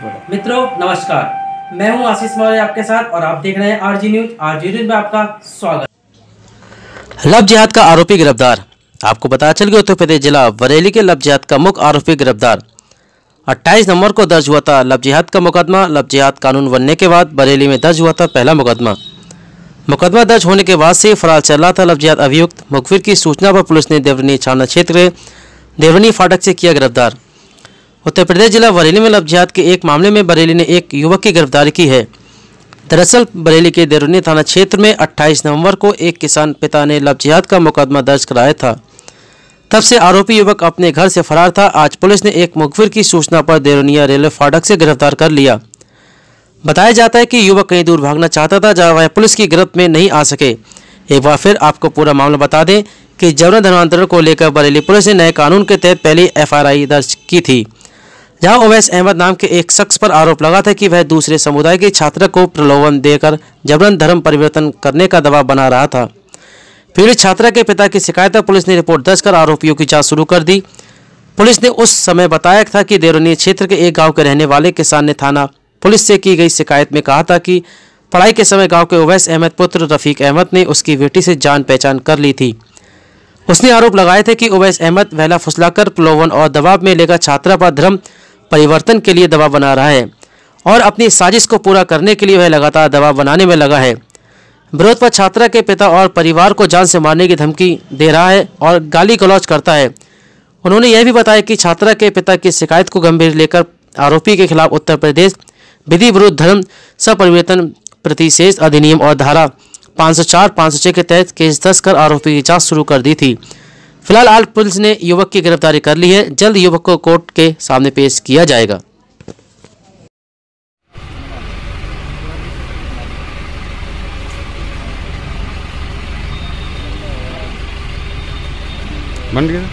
मित्रों, नमस्कार। मैं हूँ आशीष मौर्य आपके साथ और आप देख रहे हैं आरजी न्यूज़। आरजी न्यूज़ में आपका स्वागत। लव जिहाद का आरोपी गिरफ़्तार। आपको पता चल गया उत्तर प्रदेश जिला बरेली के लव जिहाद का मुख्य आरोपी गिरफ़्तार। 28 नवंबर को दर्ज हुआ था लव जिहाद का मुकदमा। लव जिहाद कानून बनने के बाद बरेली में दर्ज हुआ था पहला मुकदमा। मुकदमा दर्ज होने के बाद से फरार चल रहा था लव जिहाद अभियुक्त। मुखबिर की सूचना पर पुलिस ने देवरनी थाना क्षेत्र देवरनी फाटक से किया गिरफ़्तार। उत्तर प्रदेश जिला बरेली में जिहाद के एक मामले में बरेली ने एक युवक की गिरफ्तारी की है। दरअसल, बरेली के देरुनी थाना क्षेत्र में 28 नवंबर को एक किसान पिता ने जिहाद का मुकदमा दर्ज कराया था। तब से आरोपी युवक अपने घर से फरार था। आज पुलिस ने एक मुखबिर की सूचना पर देरुनिया रेलवे फाटक से गिरफ़्तार कर लिया। बताया जाता है कि युवक कहीं दूर भागना चाहता था, जहाँ वह पुलिस की गिरफ्त में नहीं आ सके। एक बार फिर आपको पूरा मामला बता दें कि जबरन धर्मांतरण को लेकर बरेली पुलिस ने नए कानून के तहत पहली एफआईआर दर्ज की थी। जहाँ ओवैस अहमद नाम के एक शख्स पर आरोप लगा था कि वह दूसरे समुदाय के छात्र को प्रलोभन देकर जबरन धर्म परिवर्तन करने का दबाव बना रहा था। पीड़ित छात्रा के पिता की शिकायत पर पुलिस ने रिपोर्ट दर्ज कर आरोपियों की जाँच शुरू कर दी। पुलिस ने उस समय बताया था कि देरोनी क्षेत्र के एक गाँव के रहने वाले किसान ने थाना पुलिस से की गई शिकायत में कहा था कि पढ़ाई के समय गाँव के ओवैस अहमद पुत्र रफीक अहमद ने उसकी बेटी से जान पहचान कर ली थी। उसने आरोप लगाए थे कि ओवैस अहमद वहला फुसलाकर प्रलोभन और दबाव में लेकर छात्रा पर धर्म परिवर्तन के लिए दबाव बना रहा है और अपनी साजिश को पूरा करने के लिए वह लगातार दबाव बनाने में लगा है। विरोध पर छात्रा के पिता और परिवार को जान से मारने की धमकी दे रहा है और गाली गलौज करता है। उन्होंने यह भी बताया कि छात्रा के पिता की शिकायत को गंभीर लेकर आरोपी के खिलाफ उत्तर प्रदेश विधि विरुद्ध धर्म सपरिवर्तन प्रतिशेष अधिनियम और धारा 504 506 के तहत केस दस कर आरोपी की जाँच शुरू कर दी थी। फ़िलहाल आल पुलिस ने युवक की गिरफ्तारी कर ली है। जल्द युवक को कोर्ट के सामने पेश किया जाएगा। बन गया।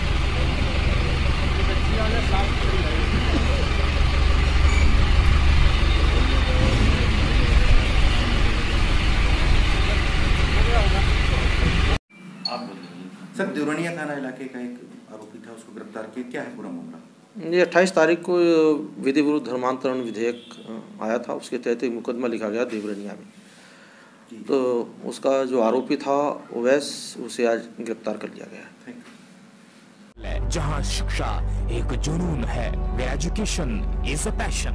सर देवरानिया थाना इलाके का एक आरोपी था उसको गिरफ़्तार किया। क्या है पूरा मामला? ये अट्ठाईस तारीख को विधि विरुद्ध धर्मांतरण विधेयक आया था। उसके तहत एक मुकदमा लिखा गया देवरनिया में। तो उसका जो आरोपी था ओवैस उसे आज गिरफ़्तार कर लिया गया जहाँ शिक्षा एक जुनून है एजुकेशन इज़ अ पैशन